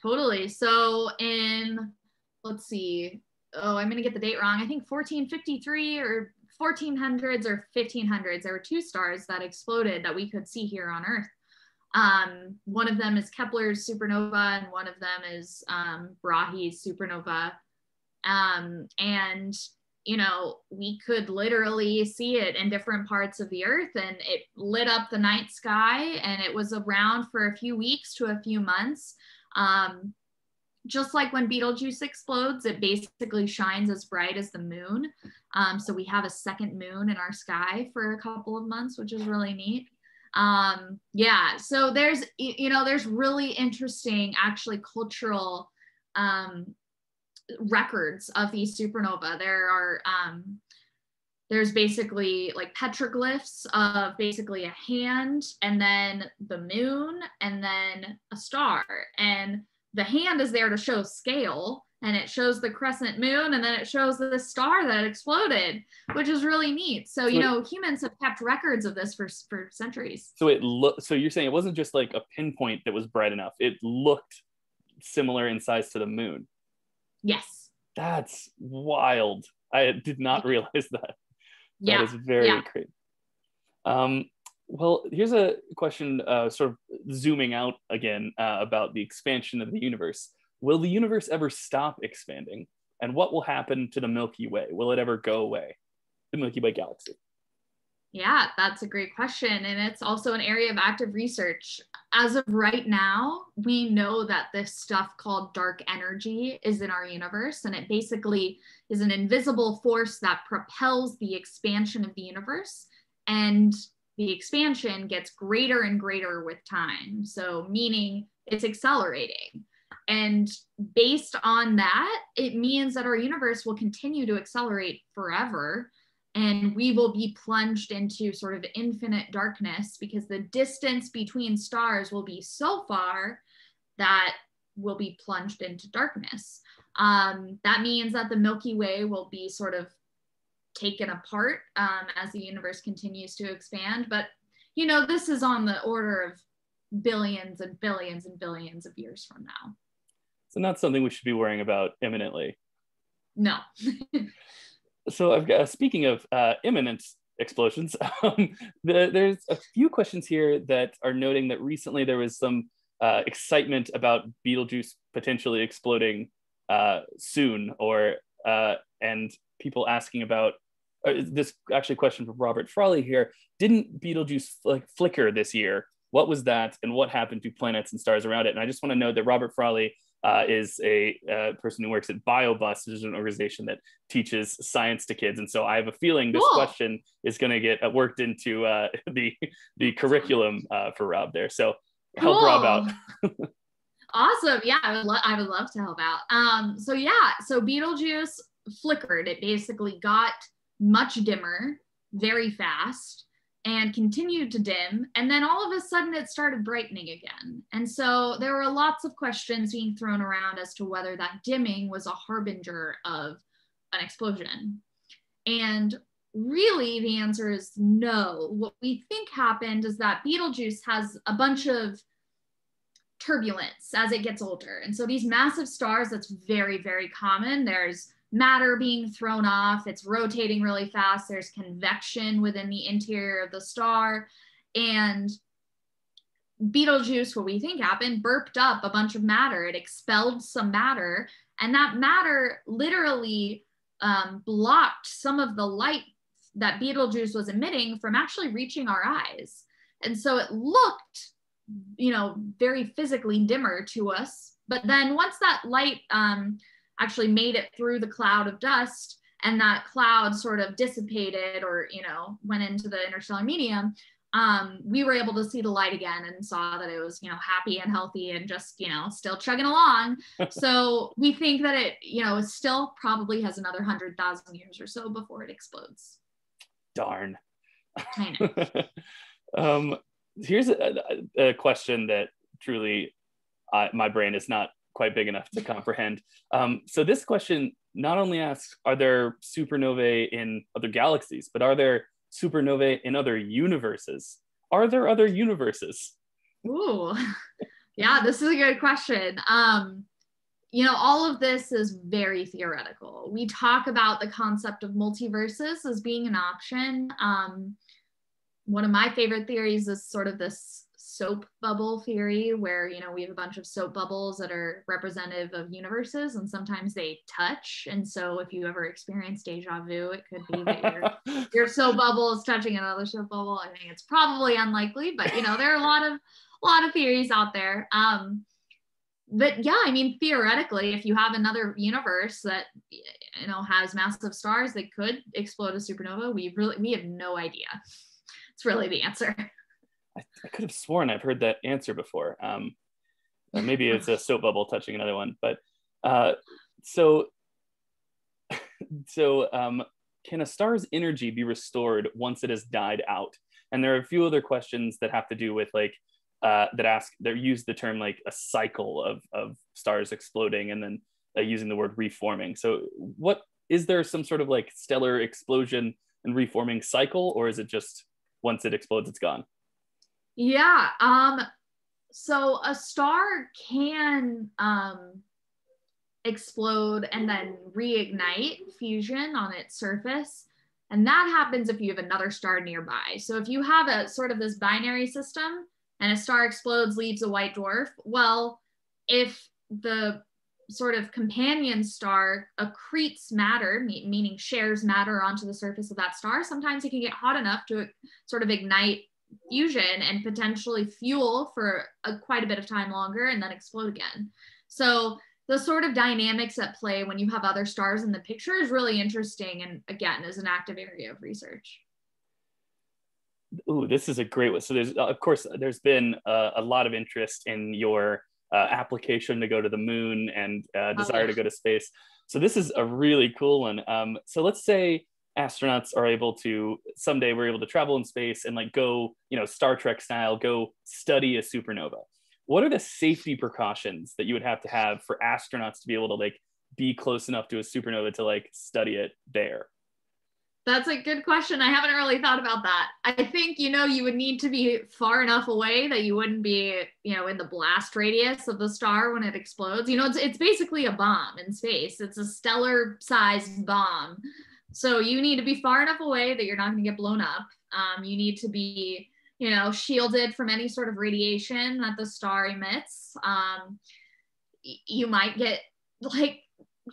Totally. So in let's see, oh, I'm gonna get the date wrong. I think 1453 or 1400s or 1500s. There were two stars that exploded that we could see here on Earth. Um, one of them is Kepler's supernova, and one of them is um, Brahe's supernova. Um, and you know, we could literally see it in different parts of the earth and it lit up the night sky and it was around for a few weeks to a few months. Um, just like when Betelgeuse explodes, it basically shines as bright as the moon. Um, so we have a second moon in our sky for a couple of months, which is really neat. Um, yeah, so there's, you know, there's really interesting actually cultural um, records of these supernova. There are um, there's basically like petroglyphs of basically a hand and then the moon and then a star. And the hand is there to show scale and it shows the crescent moon and then it shows the star that exploded, which is really neat. So, you know, humans have kept records of this for, for centuries. So it look so you're saying it wasn't just like a pinpoint that was bright enough. It looked similar in size to the moon. Yes. That's wild. I did not realize that. Yeah. That is very yeah. great. Um, well, here's a question, uh, sort of zooming out again uh, about the expansion of the universe. Will the universe ever stop expanding? And what will happen to the Milky Way? Will it ever go away? The Milky Way galaxy. Yeah, that's a great question. And it's also an area of active research. As of right now, we know that this stuff called dark energy is in our universe, and it basically is an invisible force that propels the expansion of the universe. And the expansion gets greater and greater with time. So, meaning it's accelerating. And based on that, it means that our universe will continue to accelerate forever and we will be plunged into sort of infinite darkness because the distance between stars will be so far that we'll be plunged into darkness. Um, that means that the Milky Way will be sort of taken apart um, as the universe continues to expand. But, you know, this is on the order of billions and billions and billions of years from now. So, not something we should be worrying about imminently. No. so I've got, speaking of uh, imminent explosions, um, the, there's a few questions here that are noting that recently there was some uh, excitement about Betelgeuse potentially exploding uh, soon, or uh, and people asking about uh, this actually question from Robert Frawley here. Didn't Betelgeuse like flicker this year? What was that, and what happened to planets and stars around it? And I just want to note that Robert Frawley uh, is a uh, person who works at BioBus, which is an organization that teaches science to kids. And so I have a feeling this Cool. question is going to get uh, worked into uh, the the curriculum uh, for Rob there. So help Rob out. awesome. Yeah, I would, lo- I would love to help out. Um, so yeah, so Betelgeuse flickered. It basically got much dimmer very fast and continued to dim. And then all of a sudden it started brightening again. And so there were lots of questions being thrown around as to whether that dimming was a harbinger of an explosion. And really, the answer is no. What we think happened is that Betelgeuse has a bunch of turbulence as it gets older. And so these massive stars, that's very, very common. There's matter being thrown off, it's rotating really fast, there's convection within the interior of the star. And Betelgeuse, what we think happened, burped up a bunch of matter. It expelled some matter, and that matter literally um, blocked some of the light that Betelgeuse was emitting from actually reaching our eyes. And so it looked, you know, very physically dimmer to us. But then once that light um, actually made it through the cloud of dust and that cloud sort of dissipated or, you know, went into the interstellar medium, um, we were able to see the light again and saw that it was, you know, happy and healthy and just, you know, still chugging along. so we think that it, you know, still probably has another hundred thousand years or so before it explodes. Darn. Um, here's a, a question that truly my brain is not quite big enough to comprehend. Um, so this question not only asks, are there supernovae in other galaxies, but are there supernovae in other universes? Are there other universes? Ooh, yeah, this is a good question. Um, you know, all of this is very theoretical. We talk about the concept of multiverses as being an option. Um, one of my favorite theories is sort of this soap bubble theory where you know we have a bunch of soap bubbles that are representative of universes and sometimes they touch. And so if you ever experience deja vu it could be that your, your soap bubble is touching another soap bubble. I think it's probably unlikely but you know there are a lot of a lot of theories out there. Um but yeah i mean theoretically if you have another universe that you know has massive stars that could explode a supernova we really we have no idea. It's really the answer I, I could have sworn I've heard that answer before. Um, maybe it's a soap bubble touching another one, but uh, so so um, can a star's energy be restored once it has died out? And there are a few other questions that have to do with like uh, that ask that use the term like a cycle of of stars exploding and then uh, using the word reforming. So what is there some sort of like stellar explosion and reforming cycle, or is it just once it explodes, it's gone? Yeah. Um, so a star can um, explode and then reignite fusion on its surface. And that happens if you have another star nearby. So if you have a sort of this binary system and a star explodes, leaves a white dwarf, well, if the sort of companion star accretes matter, meaning shares matter onto the surface of that star, sometimes it can get hot enough to sort of ignite fusion and potentially fuel for a, quite a bit of time longer and then explode again. So the sort of dynamics at play when you have other stars in the picture is really interesting and again is an active area of research. Ooh, this is a great one. So there's of course there's been a, a lot of interest in your uh, application to go to the moon and uh, oh, desire oh, yeah. to go to space. So this is a really cool one. Um, so let's say astronauts are able to someday we're able to travel in space and like go you know star trek style go study a supernova. What are the safety precautions that you would have to have for astronauts to be able to like be close enough to a supernova to like study it there? That's a good question. I haven't really thought about that. I think you know you would need to be far enough away that you wouldn't be you know in the blast radius of the star when it explodes. You know it's, it's basically a bomb in space. It's a stellar sized bomb so you need to be far enough away that you're not going to get blown up. Um, you need to be, you know, shielded from any sort of radiation that the star emits. Um, you might get like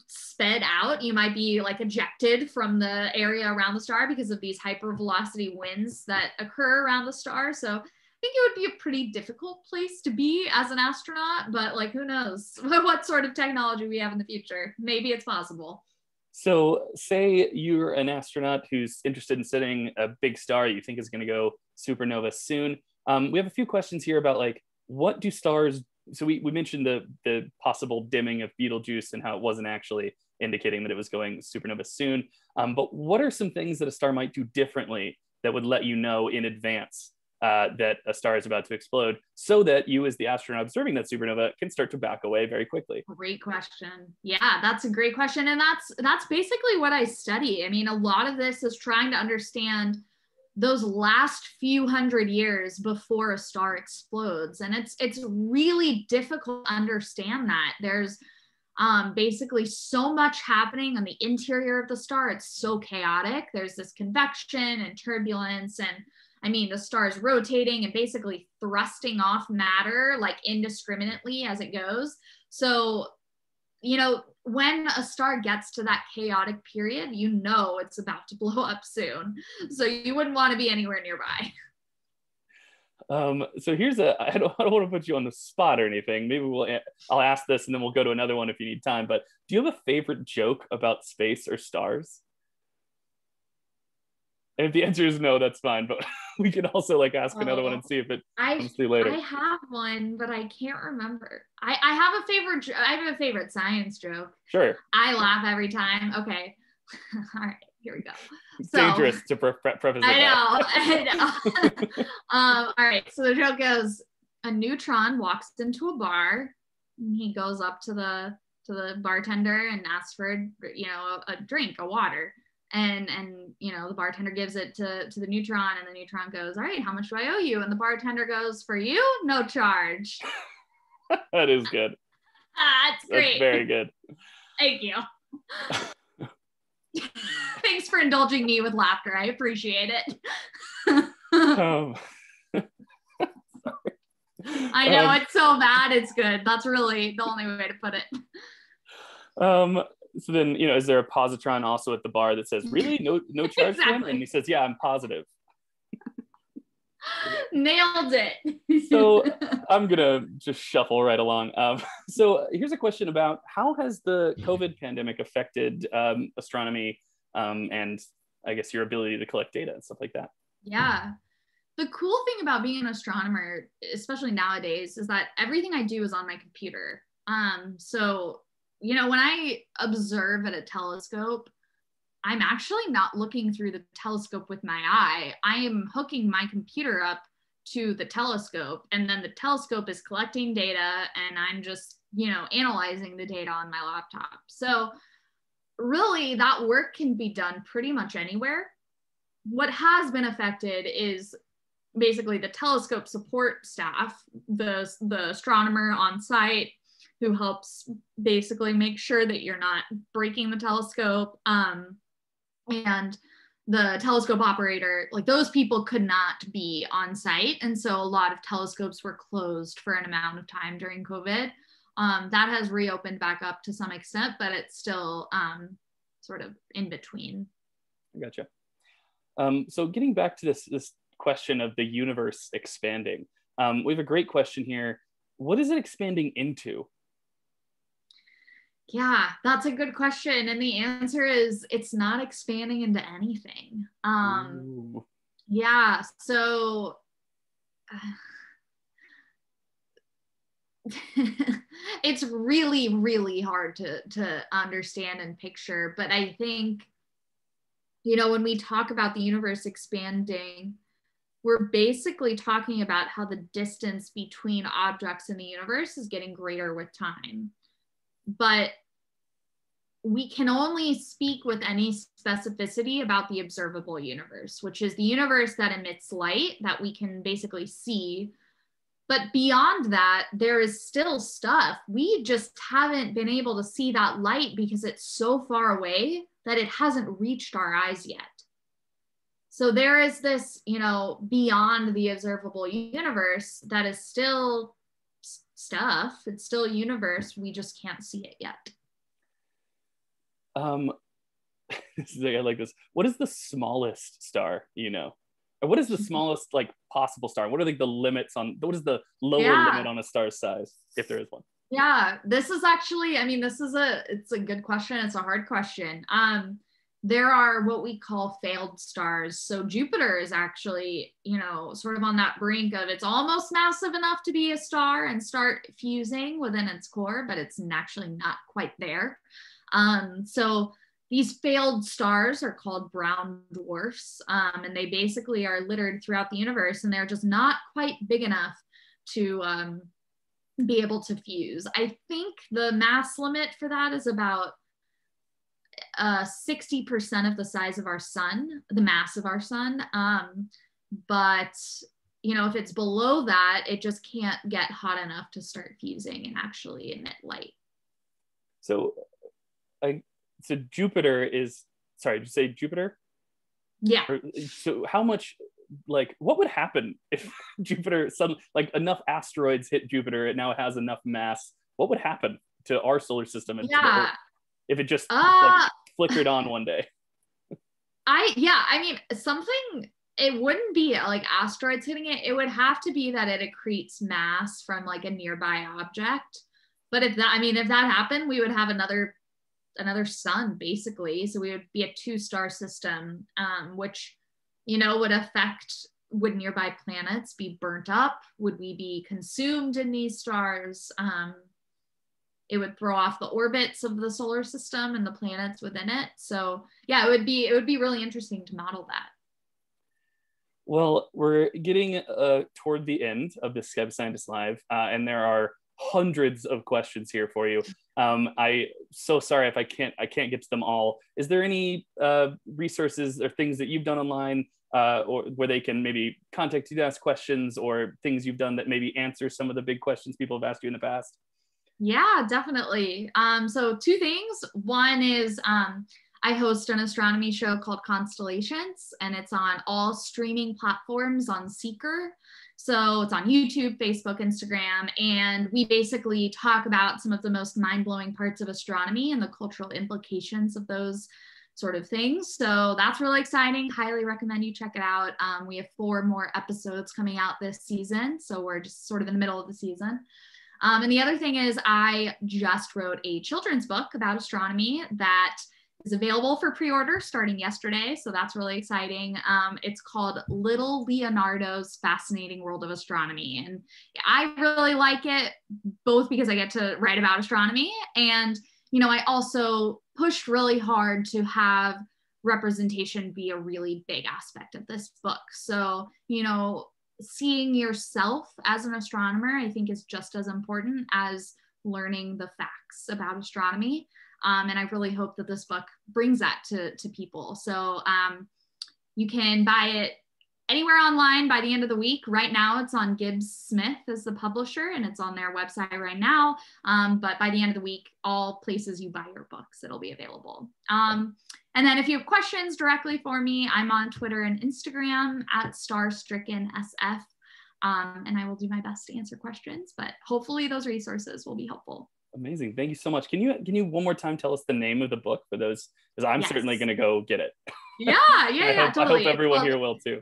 sped out. You might be like ejected from the area around the star because of these hypervelocity winds that occur around the star. So I think it would be a pretty difficult place to be as an astronaut, but like who knows what sort of technology we have in the future. Maybe it's possible. So, say you're an astronaut who's interested in studying a big star you think is going to go supernova soon. Um, we have a few questions here about like what do stars. So we, we mentioned the the possible dimming of Betelgeuse and how it wasn't actually indicating that it was going supernova soon. Um, but what are some things that a star might do differently that would let you know in advance uh, that a star is about to explode so that you as the astronaut observing that supernova can start to back away very quickly. Great question. Yeah that's a great question. And that's that's basically what i study. I mean a lot of this is trying to understand those last few hundred years before a star explodes. And it's it's really difficult to understand that. There's um, basically so much happening on the interior of the star. It's so chaotic. There's this convection and turbulence and I mean, the star is rotating and basically thrusting off matter like indiscriminately as it goes. So, you know, when a star gets to that chaotic period, you know it's about to blow up soon. So you wouldn't want to be anywhere nearby. Um, so here's a, I don't, I don't want to put you on the spot or anything. Maybe we'll, I'll ask this and then we'll go to another one if you need time. But do you have a favorite joke about space or stars? And if the answer is no, that's fine. But we can also like ask oh, another one and see if it I, comes through later. I have one, but I can't remember. I, I have a favorite. I have a favorite science joke. Sure. I laugh every time. Okay. all right. Here we go. It's so, dangerous to pre- pre- preface. I know. I know. um, all right. So the joke goes: a neutron walks into a bar. And he goes up to the to the bartender and asks for you know a, a drink, a water and and you know the bartender gives it to to the neutron and the neutron goes all right how much do i owe you and the bartender goes for you no charge that is good. Ah, that's great. That's very good. Thank you. Thanks for indulging me with laughter. I appreciate it. Um, I know um, it's so bad. It's good. That's really the only way to put it. Um, so then, you know, is there a positron also at the bar that says, really? No, no charge? Exactly. And he says, yeah, I'm positive. Nailed it. So I'm gonna just shuffle right along. Um, so here's a question about how has the COVID pandemic affected um, astronomy um, and I guess your ability to collect data and stuff like that? Yeah. The cool thing about being an astronomer, especially nowadays, is that everything I do is on my computer. Um, so, you know, when I observe at a telescope, I'm actually not looking through the telescope with my eye. I am hooking my computer up to the telescope, and then the telescope is collecting data, and I'm just, you know, analyzing the data on my laptop. So, really, that work can be done pretty much anywhere. What has been affected is basically the telescope support staff, the, the astronomer on site who helps basically make sure that you're not breaking the telescope. Um, and the telescope operator, like those people could not be on site. And so a lot of telescopes were closed for an amount of time during COVID. Um, that has reopened back up to some extent, but it's still um, sort of in between. I gotcha. Um, so getting back to this this question of the universe expanding, um, we have a great question here. What is it expanding into? Yeah, that's a good question. And the answer is it's not expanding into anything. Um, Ooh. yeah, so it's really, really hard to, to understand and picture. But I think, you know, when we talk about the universe expanding, we're basically talking about how the distance between objects in the universe is getting greater with time. But we can only speak with any specificity about the observable universe, which is the universe that emits light that we can basically see. But beyond that, there is still stuff. We just haven't been able to see that light because it's so far away that it hasn't reached our eyes yet. So there is this, you know, beyond the observable universe that is still stuff. It's still universe. We just can't see it yet. Um, this is- I like this. What is the smallest star? You know, or what is the smallest like possible star? What are like the limits on? What is the lower Yeah. limit on a star's size, if there is one? Yeah, this is actually, I mean, this is a it's a good question. It's a hard question. Um there are what we call failed stars. So Jupiter is actually, you know, sort of on that brink of it's almost massive enough to be a star and start fusing within its core, but it's actually not quite there. Um, so these failed stars are called brown dwarfs, um, and they basically are littered throughout the universe, and they're just not quite big enough to um, be able to fuse. I think the mass limit for that is about uh, 60% of the size of our sun, the mass of our sun. Um, but you know, if it's below that, it just can't get hot enough to start fusing and actually emit light. So, I so Jupiter is sorry. Did you say Jupiter? Yeah. Or, so how much like what would happen if Jupiter some like enough asteroids hit Jupiter? It now has enough mass. What would happen to our solar system and Yeah. If it just Uh, like, flickered on one day? I yeah, I mean something it wouldn't be like asteroids hitting it. It would have to be that it accretes mass from like a nearby object. But if that I mean if that happened, we would have another another sun basically. So we would be a two-star system, um, which you know would affect would nearby planets be burnt up? Would we be consumed in these stars? Um, it would throw off the orbits of the solar system and the planets within it. So yeah, it would be it would be really interesting to model that. Well, we're getting uh, toward the end of this Skype Scientist Live, uh, and there are hundreds of questions here for you. Um, I so sorry if I can't I can't get to them all. Is there any uh, resources or things that you've done online uh, or where they can maybe contact you to ask questions or things you've done that maybe answer some of the big questions people have asked you in the past? Yeah, definitely. Um, so two things. One is um, I host an astronomy show called Constellations, and it's on all streaming platforms on Seeker. So it's on YouTube, Facebook, Instagram, and we basically talk about some of the most mind blowing parts of astronomy and the cultural implications of those sort of things. So that's really exciting. Highly recommend you check it out. Um, we have four more episodes coming out this season. So we're just sort of in the middle of the season. Um, and the other thing is, I just wrote a children's book about astronomy that is available for pre-order starting yesterday. So that's really exciting. Um, it's called little leonardo's fascinating world of astronomy. And i really like it both because i get to write about astronomy and you know i also pushed really hard to have representation be a really big aspect of this book. So you know seeing yourself as an astronomer i think is just as important as learning the facts about astronomy um, and I really hope that this book brings that to, to people. So um, you can buy it anywhere online by the end of the week. Right now, it's on Gibbs Smith as the publisher, and it's on their website right now. Um, but by the end of the week, all places you buy your books, it'll be available. Um, and then if you have questions directly for me, I'm on Twitter and Instagram at starstrickensf. Um, and I will do my best to answer questions, but hopefully those resources will be helpful. Amazing. Thank you so much. Can you can you one more time tell us the name of the book for those? Because I'm yes. certainly going to go get it. Yeah, yeah, I yeah. Hope, totally. I hope everyone well, here will too.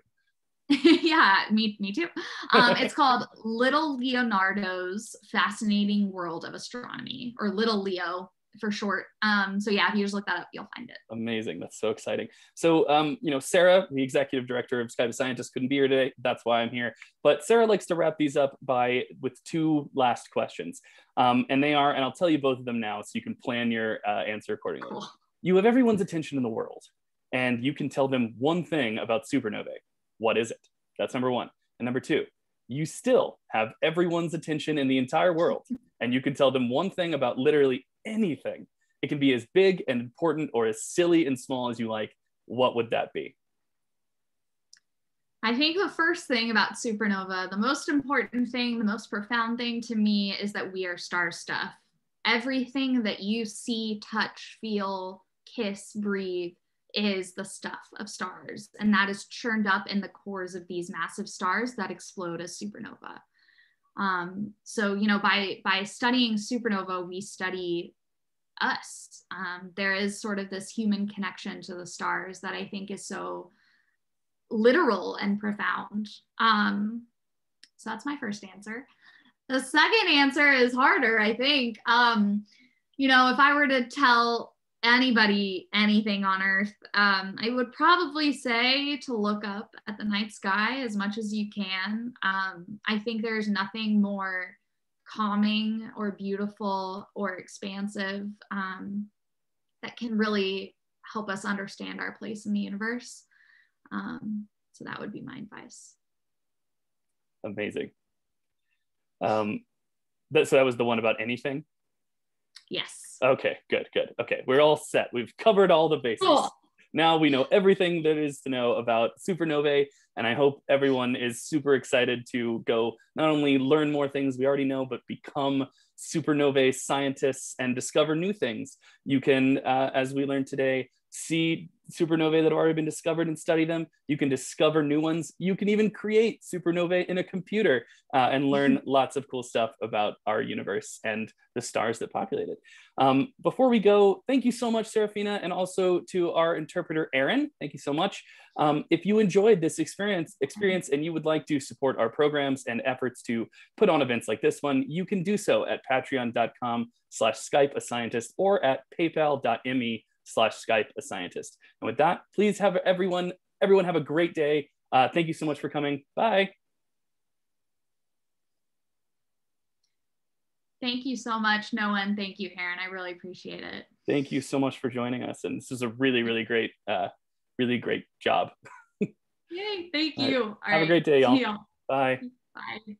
yeah, me, me too. Um, it's called Little Leonardo's Fascinating World of Astronomy, or Little Leo for short. Um, so yeah, if you just look that up, you'll find it. Amazing. That's so exciting. So, um, you know, Sarah, the executive director of Skype Scientist couldn't be here today. That's why I'm here. But Sarah likes to wrap these up by with two last questions. Um, and they are, and I'll tell you both of them now so you can plan your uh, answer accordingly. Cool. You have everyone's attention in the world and you can tell them one thing about supernovae. What is it? That's number one. And number two, you still have everyone's attention in the entire world and you can tell them one thing about literally anything. It can be as big and important or as silly and small as you like. What would that be? I think the first thing about supernova, the most important thing, the most profound thing to me is that we are star stuff. Everything that you see, touch, feel, kiss, breathe is the stuff of stars. And that is churned up in the cores of these massive stars that explode as supernova. Um, so, you know, by, by studying supernova, we study us. Um, there is sort of this human connection to the stars that I think is so literal and profound. Um, so that's my first answer. The second answer is harder, I think. Um, you know, if I were to tell anybody anything on earth, um, I would probably say to look up at the night sky as much as you can. Um, I think there's nothing more calming or beautiful or expansive um, that can really help us understand our place in the universe. Um, so that would be my advice. Amazing. Um, that, so that was the one about anything? Yes. Okay, good, good. Okay, we're all set. We've covered all the bases. Cool. Now we know everything there is to know about supernovae, and I hope everyone is super excited to go not only learn more things we already know, but become supernovae scientists and discover new things. You can, uh, as we learned today, see supernovae that have already been discovered and study them. You can discover new ones. You can even create supernovae in a computer uh, and learn lots of cool stuff about our universe and the stars that populate it. Um, before we go, thank you so much, Sarafina, and also to our interpreter, Aaron. Thank you so much. Um, if you enjoyed this experience, experience and you would like to support our programs and efforts to put on events like this one, you can do so at patreon.com slash Skype a scientist or at paypal.me slash Skype a scientist. And with that, please have everyone, everyone have a great day. Uh, thank you so much for coming. Bye. Thank you so much, Noah, and thank you, Aaron. I really appreciate it. Thank you so much for joining us. And this is a really, really great, uh, really great job. Yay, thank you. All have right. a great day, y'all. Bye. Bye.